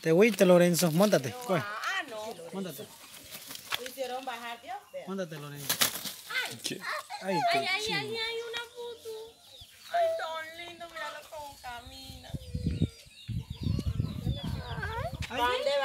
Te huiste, Lorenzo, montate. Ah, no. Móntate. Hicieron bajar, Dios. Móntate, Lorenzo. Ay, ¿Qué? ay, ay, ay, ay, ay, una putu. Ay, tan lindo, míralo cómo camina. Ay, ay.